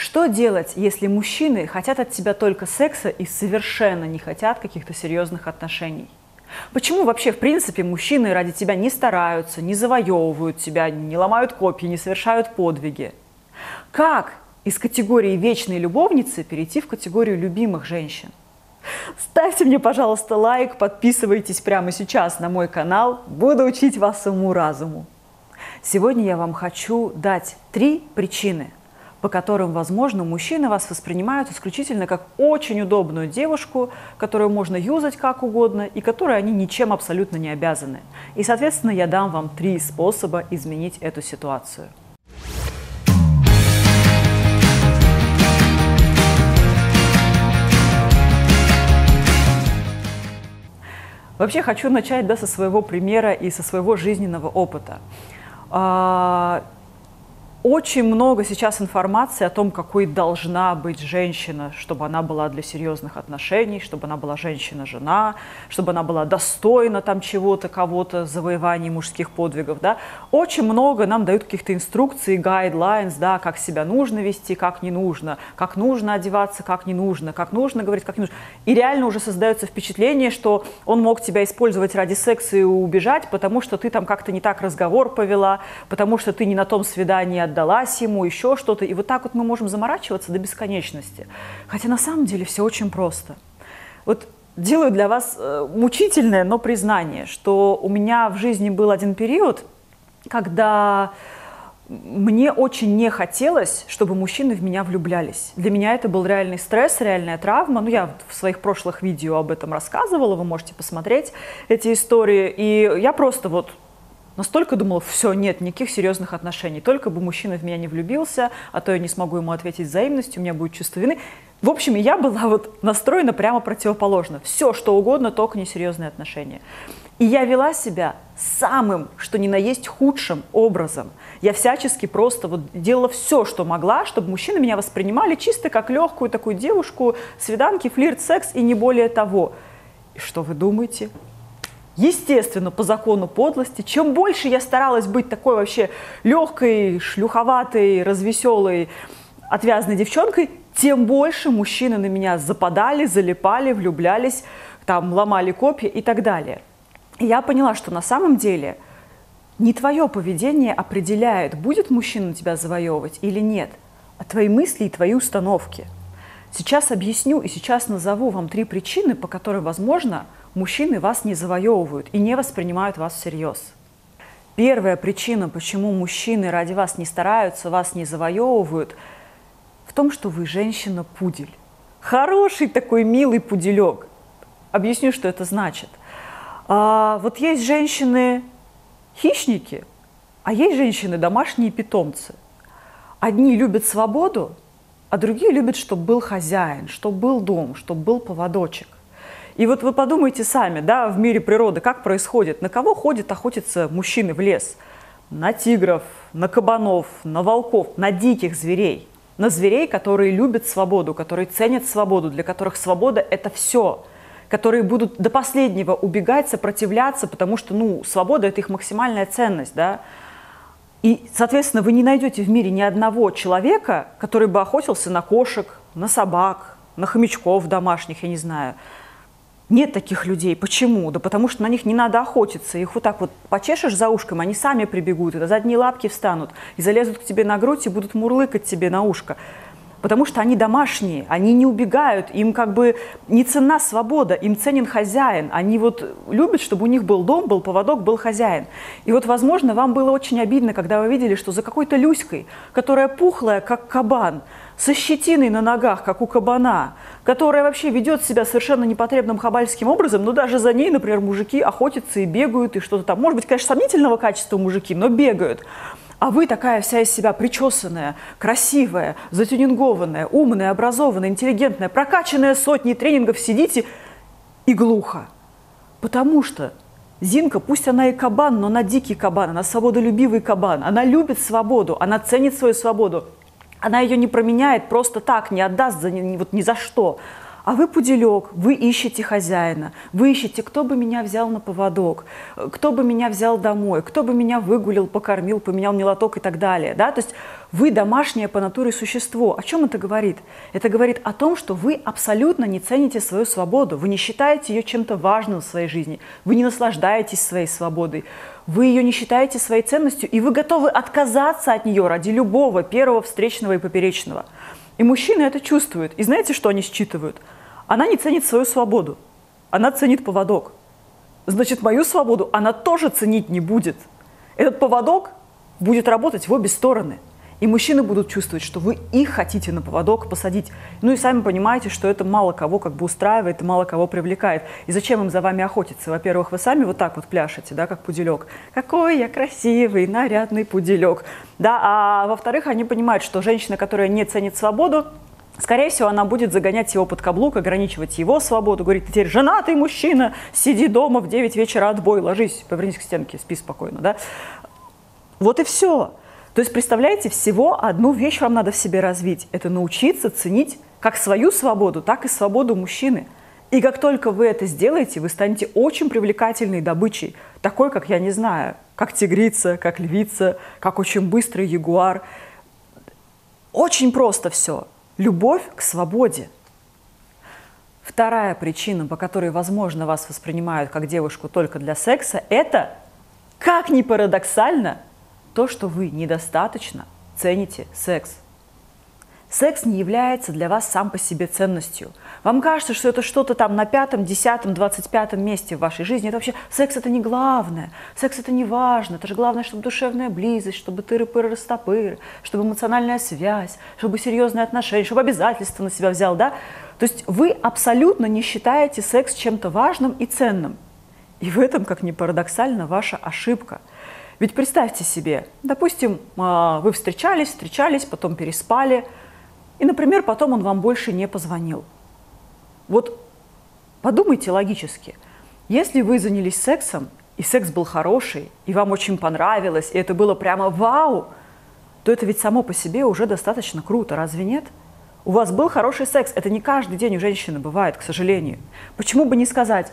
Что делать, если мужчины хотят от тебя только секса и совершенно не хотят каких-то серьезных отношений? Почему вообще, в принципе, мужчины ради тебя не стараются, не завоевывают тебя, не ломают копья, не совершают подвиги? Как из категории вечной любовницы перейти в категорию любимых женщин? Ставьте мне, пожалуйста, лайк, подписывайтесь прямо сейчас на мой канал. Буду учить вас уму-разуму. Сегодня я вам хочу дать три причины, по которым, возможно, мужчины вас воспринимают исключительно как очень удобную девушку, которую можно юзать как угодно и которой они ничем абсолютно не обязаны. И, соответственно, я дам вам три способа изменить эту ситуацию. Вообще хочу начать да, со своего примера и со своего жизненного опыта. Очень много сейчас информации о том, какой должна быть женщина, чтобы она была для серьезных отношений, чтобы она была женщина-жена, чтобы она была достойна там чего-то, кого-то, завоеваний мужских подвигов. Да? Очень много нам дают каких-то инструкций, гайдлайнс, да, как себя нужно вести, как не нужно, как нужно одеваться, как не нужно, как нужно говорить, как не нужно. И реально уже создается впечатление, что он мог тебя использовать ради секса и убежать, потому что ты там как-то не так разговор повела, потому что ты не на том свидании отдалась ему, еще что-то. И вот так вот мы можем заморачиваться до бесконечности. Хотя на самом деле все очень просто. Вот делаю для вас э, мучительное, но признание, что у меня в жизни был один период, когда мне очень не хотелось, чтобы мужчины в меня влюблялись. Для меня это был реальный стресс, реальная травма. Ну, я в своих прошлых видео об этом рассказывала, вы можете посмотреть эти истории. И я просто вот Настолько думала, все, нет, никаких серьезных отношений. Только бы мужчина в меня не влюбился, а то я не смогу ему ответить взаимностью, у меня будет чувство вины. В общем, я была вот настроена прямо противоположно. Все, что угодно, только не серьезные отношения. И я вела себя самым, что ни на есть, худшим образом. Я всячески просто вот делала все, что могла, чтобы мужчины меня воспринимали чисто как легкую такую девушку, свиданки, флирт, секс и не более того. И что вы думаете? Естественно, по закону подлости, чем больше я старалась быть такой вообще легкой, шлюховатой, развеселой, отвязной девчонкой, тем больше мужчины на меня западали, залипали, влюблялись, там, ломали копья и так далее. И я поняла, что на самом деле не твое поведение определяет, будет мужчина тебя завоевывать или нет, а твои мысли и твои установки. Сейчас объясню и сейчас назову вам три причины, по которым, возможно, мужчины вас не завоевывают и не воспринимают вас всерьез. Первая причина, почему мужчины ради вас не стараются, вас не завоевывают, в том, что вы женщина-пудель. Хороший такой милый пуделек. Объясню, что это значит. А, вот есть женщины-хищники, а есть женщины-домашние питомцы. Одни любят свободу, а другие любят, чтобы был хозяин, чтобы был дом, чтобы был поводочек. И вот вы подумайте сами, да, в мире природы, как происходит, на кого ходят охотятся мужчины в лес? На тигров, на кабанов, на волков, на диких зверей. На зверей, которые любят свободу, которые ценят свободу, для которых свобода – это все которые будут до последнего убегать, сопротивляться, потому что, ну, свобода – это их максимальная ценность, да. И, соответственно, вы не найдете в мире ни одного человека, который бы охотился на кошек, на собак, на хомячков домашних, я не знаю, нет таких людей. Почему? Да потому что на них не надо охотиться. Их вот так вот почешешь за ушком, они сами прибегут, и на задние лапки встанут, и залезут к тебе на грудь и будут мурлыкать тебе на ушко. Потому что они домашние, они не убегают, им как бы не цена свобода, им ценен хозяин. Они вот любят, чтобы у них был дом, был поводок, был хозяин. И вот, возможно, вам было очень обидно, когда вы видели, что за какой-то Люськой, которая пухлая, как кабан, со щетиной на ногах, как у кабана, которая вообще ведет себя совершенно непотребным хабальским образом, но даже за ней, например, мужики охотятся и бегают, и что-то там. Может быть, конечно, сомнительного качества мужики, но бегают. А вы такая вся из себя причесанная, красивая, затюнингованная, умная, образованная, интеллигентная, прокачанная сотни тренингов сидите и глухо. Потому что Зинка, пусть она и кабан, но она дикий кабан, она свободолюбивый кабан, она любит свободу, она ценит свою свободу, она ее не променяет просто так, не отдаст за, вот ни за что. А вы пуделек, вы ищете хозяина, вы ищете, кто бы меня взял на поводок, кто бы меня взял домой, кто бы меня выгулил, покормил, поменял мне лоток и так далее. Да? То есть вы домашнее по натуре существо. О чем это говорит? Это говорит о том, что вы абсолютно не цените свою свободу, вы не считаете ее чем-то важным в своей жизни, вы не наслаждаетесь своей свободой, вы ее не считаете своей ценностью, и вы готовы отказаться от нее ради любого первого встречного и поперечного. И мужчины это чувствуют. И знаете, что они считывают? Она не ценит свою свободу. Она ценит поводок. Значит, мою свободу она тоже ценить не будет. Этот поводок будет работать в обе стороны – и мужчины будут чувствовать, что вы их хотите на поводок посадить. Ну и сами понимаете, что это мало кого как бы устраивает и мало кого привлекает. И зачем им за вами охотиться? Во-первых, вы сами вот так вот пляшете, да, как пуделек. Какой я красивый, нарядный пуделек. Да, а во-вторых, они понимают, что женщина, которая не ценит свободу, Скорее всего, она будет загонять его под каблук, ограничивать его свободу, говорит, теперь женатый мужчина, сиди дома в 9 вечера, отбой, ложись, повернись к стенке, спи спокойно, да. Вот и все. То есть, представляете, всего одну вещь вам надо в себе развить. Это научиться ценить как свою свободу, так и свободу мужчины. И как только вы это сделаете, вы станете очень привлекательной добычей. Такой, как, я не знаю, как тигрица, как львица, как очень быстрый ягуар. Очень просто все. Любовь к свободе. Вторая причина, по которой, возможно, вас воспринимают как девушку только для секса, это, как ни парадоксально, то, что вы недостаточно цените секс. Секс не является для вас сам по себе ценностью. Вам кажется, что это что-то там на пятом, десятом, двадцать пятом месте в вашей жизни. Это вообще секс это не главное. Секс это не важно. Это же главное, чтобы душевная близость, чтобы тыры-пыры-растопыры, чтобы эмоциональная связь, чтобы серьезные отношения, чтобы обязательства на себя взял, да? То есть вы абсолютно не считаете секс чем-то важным и ценным. И в этом, как ни парадоксально, ваша ошибка – ведь представьте себе, допустим, а, вы встречались, встречались, потом переспали, и, например, потом он вам больше не позвонил. Вот подумайте логически. Если вы занялись сексом, и секс был хороший, и вам очень понравилось, и это было прямо вау, то это ведь само по себе уже достаточно круто, разве нет? У вас был хороший секс, это не каждый день у женщины бывает, к сожалению. Почему бы не сказать,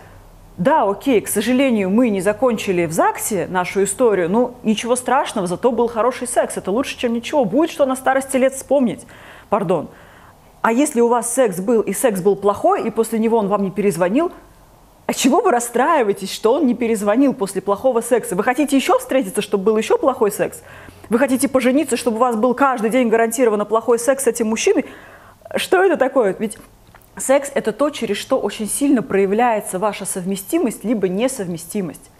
да, окей, к сожалению, мы не закончили в ЗАГСе нашу историю, ну ничего страшного, зато был хороший секс, это лучше, чем ничего, будет что на старости лет вспомнить, пардон. А если у вас секс был, и секс был плохой, и после него он вам не перезвонил, а чего вы расстраиваетесь, что он не перезвонил после плохого секса? Вы хотите еще встретиться, чтобы был еще плохой секс? Вы хотите пожениться, чтобы у вас был каждый день гарантированно плохой секс с этим мужчиной? Что это такое? Ведь Секс – это то, через что очень сильно проявляется ваша совместимость либо несовместимость.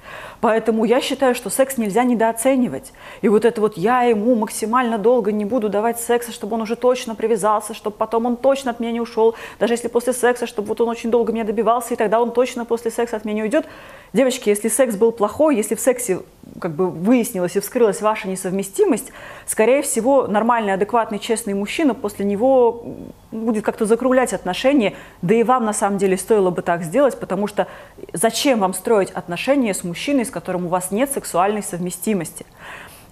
Поэтому я считаю, что секс нельзя недооценивать. И вот это вот я ему максимально долго не буду давать секса, чтобы он уже точно привязался, чтобы потом он точно от меня не ушел. Даже если после секса, чтобы вот он очень долго меня добивался, и тогда он точно после секса от меня не уйдет. Девочки, если секс был плохой, если в сексе как бы выяснилась и вскрылась ваша несовместимость, скорее всего, нормальный, адекватный, честный мужчина после него будет как-то закруглять отношения, да и вам на самом деле стоило бы так сделать, потому что зачем вам строить отношения с мужчиной, с которым у вас нет сексуальной совместимости?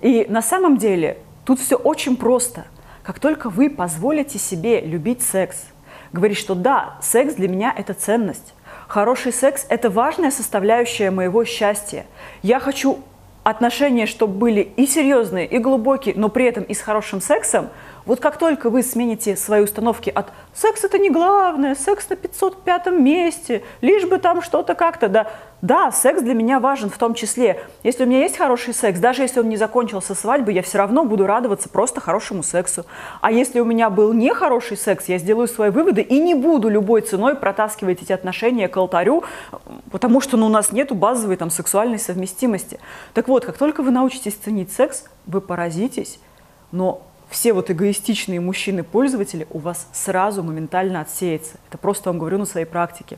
И на самом деле тут все очень просто. Как только вы позволите себе любить секс, говорить, что да, секс для меня это ценность, Хороший секс – это важная составляющая моего счастья. Я хочу отношения, чтобы были и серьезные, и глубокие, но при этом и с хорошим сексом – вот как только вы смените свои установки от «секс – это не главное», «секс на 505 месте», лишь бы там что-то как-то, да, да, секс для меня важен в том числе. Если у меня есть хороший секс, даже если он не закончился свадьбой, я все равно буду радоваться просто хорошему сексу. А если у меня был нехороший секс, я сделаю свои выводы и не буду любой ценой протаскивать эти отношения к алтарю, потому что ну, у нас нет базовой там, сексуальной совместимости. Так вот, как только вы научитесь ценить секс, вы поразитесь, но все вот эгоистичные мужчины-пользователи у вас сразу моментально отсеется. Это просто вам говорю на своей практике.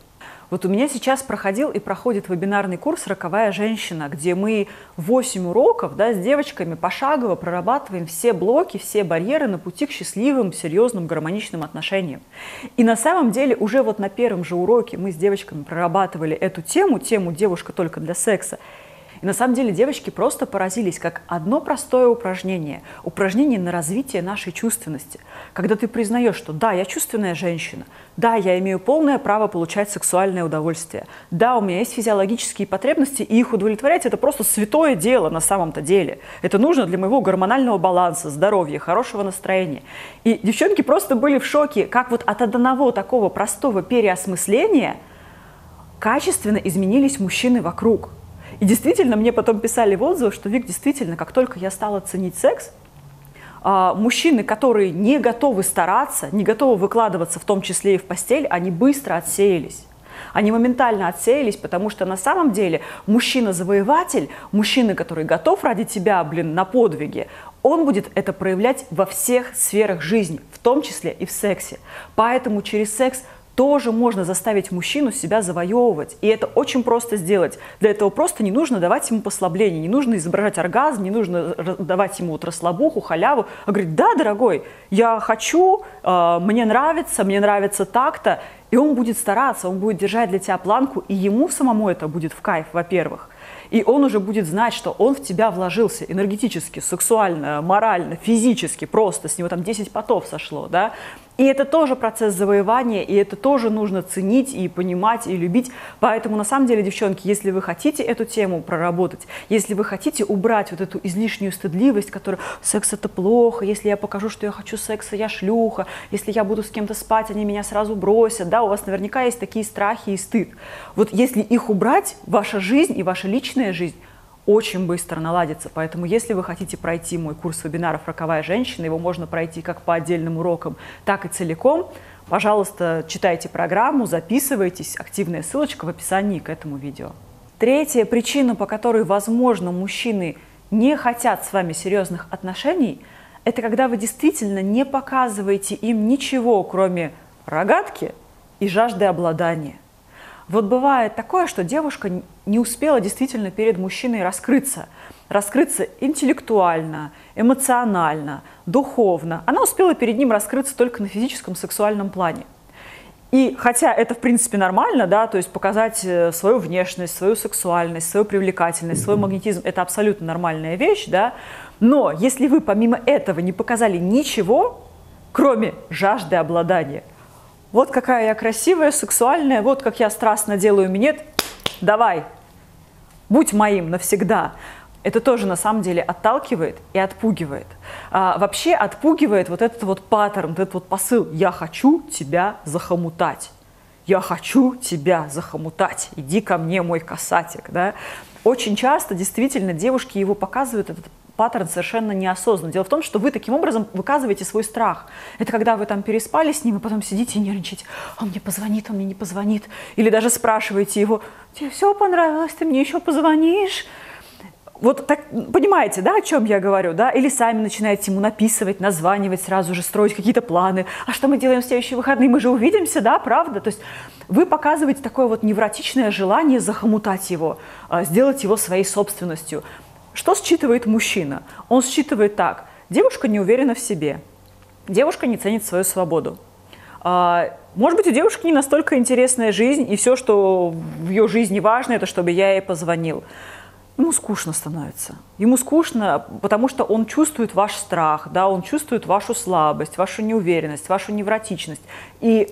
Вот у меня сейчас проходил и проходит вебинарный курс «Роковая женщина», где мы 8 уроков да, с девочками пошагово прорабатываем все блоки, все барьеры на пути к счастливым, серьезным, гармоничным отношениям. И на самом деле уже вот на первом же уроке мы с девочками прорабатывали эту тему, тему «Девушка только для секса». И на самом деле девочки просто поразились, как одно простое упражнение, упражнение на развитие нашей чувственности. Когда ты признаешь, что да, я чувственная женщина, да, я имею полное право получать сексуальное удовольствие, да, у меня есть физиологические потребности, и их удовлетворять это просто святое дело на самом-то деле. Это нужно для моего гормонального баланса, здоровья, хорошего настроения. И девчонки просто были в шоке, как вот от одного такого простого переосмысления качественно изменились мужчины вокруг. И действительно, мне потом писали в отзывах, что Вик, действительно, как только я стала ценить секс, а, мужчины, которые не готовы стараться, не готовы выкладываться, в том числе и в постель, они быстро отсеялись. Они моментально отсеялись, потому что на самом деле мужчина-завоеватель, мужчина, который готов ради тебя, блин, на подвиге, он будет это проявлять во всех сферах жизни, в том числе и в сексе. Поэтому через секс – тоже можно заставить мужчину себя завоевывать. И это очень просто сделать. Для этого просто не нужно давать ему послабление, не нужно изображать оргазм, не нужно давать ему вот расслабуху, халяву. А говорит, да, дорогой, я хочу, э, мне нравится, мне нравится так-то. И он будет стараться, он будет держать для тебя планку, и ему самому это будет в кайф, во-первых. И он уже будет знать, что он в тебя вложился энергетически, сексуально, морально, физически, просто с него там 10 потов сошло, да. И это тоже процесс завоевания, и это тоже нужно ценить и понимать и любить. Поэтому на самом деле, девчонки, если вы хотите эту тему проработать, если вы хотите убрать вот эту излишнюю стыдливость, которая секс это плохо, если я покажу, что я хочу секса, я шлюха, если я буду с кем-то спать, они меня сразу бросят, да, у вас наверняка есть такие страхи и стыд. Вот если их убрать, ваша жизнь и ваша личная жизнь очень быстро наладится. Поэтому если вы хотите пройти мой курс вебинаров «Роковая женщина», его можно пройти как по отдельным урокам, так и целиком, пожалуйста, читайте программу, записывайтесь. Активная ссылочка в описании к этому видео. Третья причина, по которой, возможно, мужчины не хотят с вами серьезных отношений, это когда вы действительно не показываете им ничего, кроме рогатки и жажды обладания. Вот бывает такое, что девушка не успела действительно перед мужчиной раскрыться. Раскрыться интеллектуально, эмоционально, духовно. Она успела перед ним раскрыться только на физическом сексуальном плане. И хотя это, в принципе, нормально, да, то есть показать э, свою внешность, свою сексуальность, свою привлекательность, свой магнетизм – это абсолютно нормальная вещь, да, но если вы помимо этого не показали ничего, кроме жажды обладания – вот какая я красивая, сексуальная, вот как я страстно делаю минет, давай, будь моим навсегда. Это тоже на самом деле отталкивает и отпугивает. А, вообще отпугивает вот этот вот паттерн, вот этот вот посыл «я хочу тебя захомутать». «Я хочу тебя захомутать, иди ко мне, мой касатик». Да? Очень часто действительно девушки его показывают, этот паттерн совершенно неосознанно. Дело в том, что вы таким образом выказываете свой страх. Это когда вы там переспали с ним, и потом сидите и нервничаете. Он мне позвонит, он мне не позвонит. Или даже спрашиваете его, тебе все понравилось, ты мне еще позвонишь? Вот так, понимаете, да, о чем я говорю, да? Или сами начинаете ему написывать, названивать, сразу же строить какие-то планы. А что мы делаем в следующие выходные? Мы же увидимся, да, правда? То есть вы показываете такое вот невротичное желание захомутать его, а, сделать его своей собственностью. Что считывает мужчина? Он считывает так. Девушка не уверена в себе. Девушка не ценит свою свободу. А, может быть, у девушки не настолько интересная жизнь, и все, что в ее жизни важно, это чтобы я ей позвонил. Ему скучно становится. Ему скучно, потому что он чувствует ваш страх, да, он чувствует вашу слабость, вашу неуверенность, вашу невротичность. И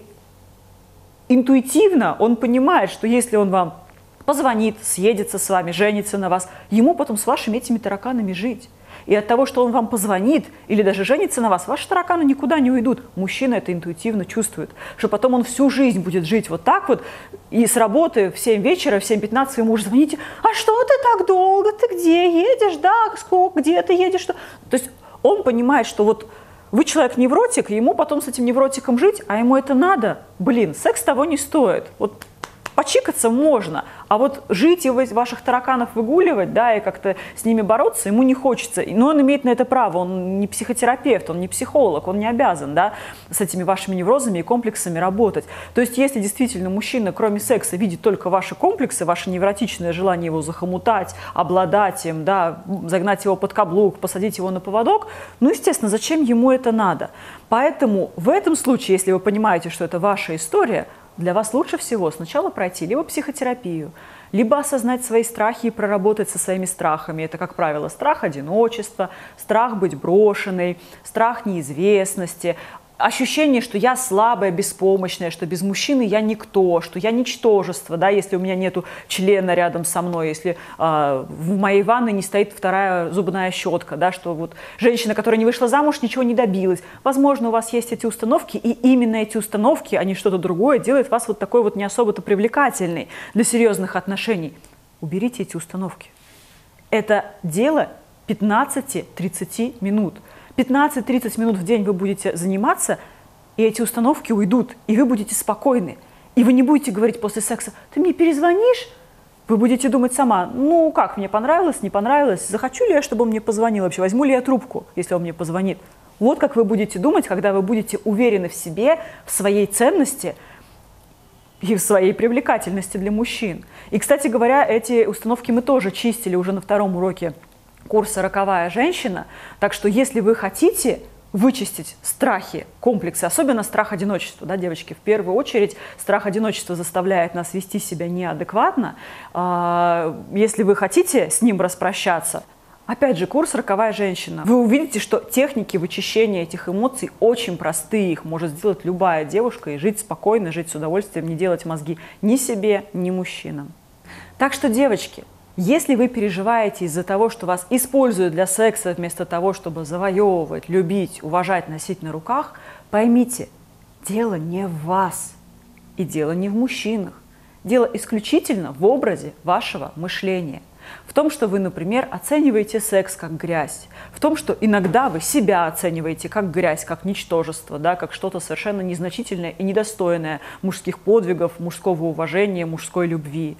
интуитивно он понимает, что если он вам позвонит, съедется с вами, женится на вас, ему потом с вашими этими тараканами жить. И от того, что он вам позвонит или даже женится на вас, ваши тараканы никуда не уйдут. Мужчина это интуитивно чувствует, что потом он всю жизнь будет жить вот так вот, и с работы в 7 вечера, в 7.15 вы мужу звоните, а что ты так долго, ты где едешь, да, сколько, где ты едешь, что... То есть он понимает, что вот вы человек-невротик, ему потом с этим невротиком жить, а ему это надо. Блин, секс того не стоит. Вот почикаться можно, а вот жить и ваших тараканов выгуливать, да, и как-то с ними бороться ему не хочется. Но он имеет на это право, он не психотерапевт, он не психолог, он не обязан, да, с этими вашими неврозами и комплексами работать. То есть, если действительно мужчина, кроме секса, видит только ваши комплексы, ваше невротичное желание его захомутать, обладать им, да, загнать его под каблук, посадить его на поводок, ну, естественно, зачем ему это надо? Поэтому в этом случае, если вы понимаете, что это ваша история, для вас лучше всего сначала пройти либо психотерапию, либо осознать свои страхи и проработать со своими страхами. Это, как правило, страх одиночества, страх быть брошенной, страх неизвестности, ощущение, что я слабая, беспомощная, что без мужчины я никто, что я ничтожество, да, если у меня нету члена рядом со мной, если э, в моей ванной не стоит вторая зубная щетка, да, что вот женщина, которая не вышла замуж, ничего не добилась. Возможно, у вас есть эти установки, и именно эти установки, а не что-то другое, делают вас вот такой вот не особо-то привлекательной для серьезных отношений. Уберите эти установки. Это дело 15-30 минут. 15-30 минут в день вы будете заниматься, и эти установки уйдут, и вы будете спокойны. И вы не будете говорить после секса, ты мне перезвонишь? Вы будете думать сама, ну как, мне понравилось, не понравилось, захочу ли я, чтобы он мне позвонил вообще, возьму ли я трубку, если он мне позвонит. Вот как вы будете думать, когда вы будете уверены в себе, в своей ценности и в своей привлекательности для мужчин. И, кстати говоря, эти установки мы тоже чистили уже на втором уроке курса «Роковая женщина». Так что если вы хотите вычистить страхи, комплексы, особенно страх одиночества, да, девочки, в первую очередь страх одиночества заставляет нас вести себя неадекватно. А, если вы хотите с ним распрощаться, Опять же, курс «Роковая женщина». Вы увидите, что техники вычищения этих эмоций очень простые. Их может сделать любая девушка и жить спокойно, жить с удовольствием, не делать мозги ни себе, ни мужчинам. Так что, девочки, если вы переживаете из-за того, что вас используют для секса вместо того, чтобы завоевывать, любить, уважать, носить на руках, поймите, дело не в вас и дело не в мужчинах. Дело исключительно в образе вашего мышления – в том, что вы, например, оцениваете секс как грязь, в том, что иногда вы себя оцениваете как грязь, как ничтожество, да, как что-то совершенно незначительное и недостойное мужских подвигов, мужского уважения, мужской любви.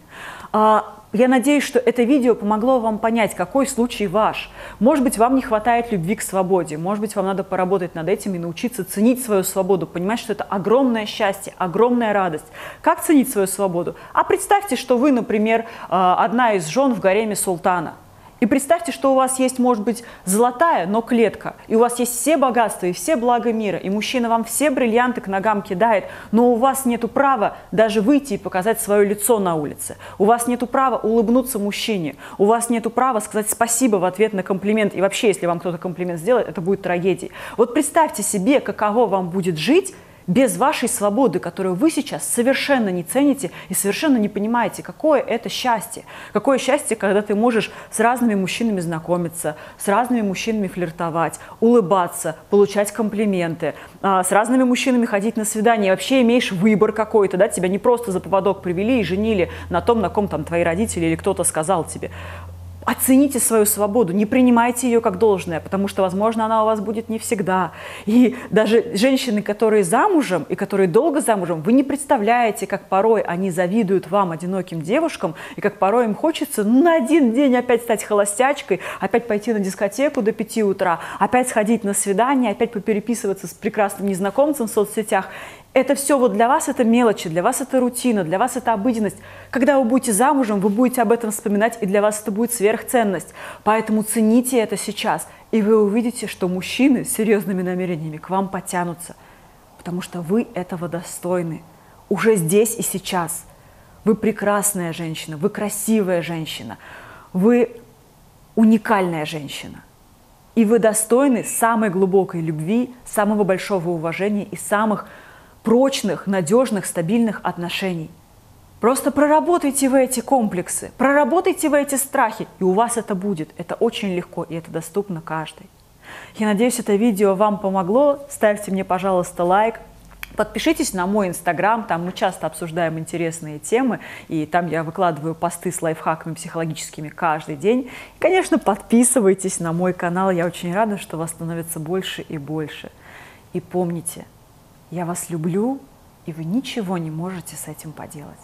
А, я надеюсь, что это видео помогло вам понять, какой случай ваш. Может быть, вам не хватает любви к свободе, может быть, вам надо поработать над этим и научиться ценить свою свободу, понимать, что это огромное счастье, огромная радость. Как ценить свою свободу? А представьте, что вы, например, а, одна из жен в гареме султана – и представьте, что у вас есть, может быть, золотая, но клетка, и у вас есть все богатства и все блага мира, и мужчина вам все бриллианты к ногам кидает, но у вас нет права даже выйти и показать свое лицо на улице. У вас нет права улыбнуться мужчине, у вас нет права сказать спасибо в ответ на комплимент, и вообще, если вам кто-то комплимент сделает, это будет трагедией. Вот представьте себе, каково вам будет жить, без вашей свободы, которую вы сейчас совершенно не цените и совершенно не понимаете, какое это счастье. Какое счастье, когда ты можешь с разными мужчинами знакомиться, с разными мужчинами флиртовать, улыбаться, получать комплименты, а, с разными мужчинами ходить на свидание. вообще имеешь выбор какой-то, да, тебя не просто за поводок привели и женили на том, на ком там твои родители или кто-то сказал тебе. Оцените свою свободу, не принимайте ее как должное, потому что, возможно, она у вас будет не всегда. И даже женщины, которые замужем и которые долго замужем, вы не представляете, как порой они завидуют вам, одиноким девушкам, и как порой им хочется ну, на один день опять стать холостячкой, опять пойти на дискотеку до 5 утра, опять сходить на свидание, опять попереписываться с прекрасным незнакомцем в соцсетях это все вот для вас это мелочи, для вас это рутина, для вас это обыденность. Когда вы будете замужем, вы будете об этом вспоминать, и для вас это будет сверхценность. Поэтому цените это сейчас, и вы увидите, что мужчины с серьезными намерениями к вам потянутся, потому что вы этого достойны. Уже здесь и сейчас. Вы прекрасная женщина, вы красивая женщина, вы уникальная женщина. И вы достойны самой глубокой любви, самого большого уважения и самых прочных, надежных, стабильных отношений. Просто проработайте вы эти комплексы, проработайте вы эти страхи, и у вас это будет. Это очень легко, и это доступно каждой. Я надеюсь, это видео вам помогло. Ставьте мне, пожалуйста, лайк. Подпишитесь на мой инстаграм, там мы часто обсуждаем интересные темы, и там я выкладываю посты с лайфхаками психологическими каждый день. И, конечно, подписывайтесь на мой канал, я очень рада, что вас становится больше и больше. И помните – я вас люблю, и вы ничего не можете с этим поделать.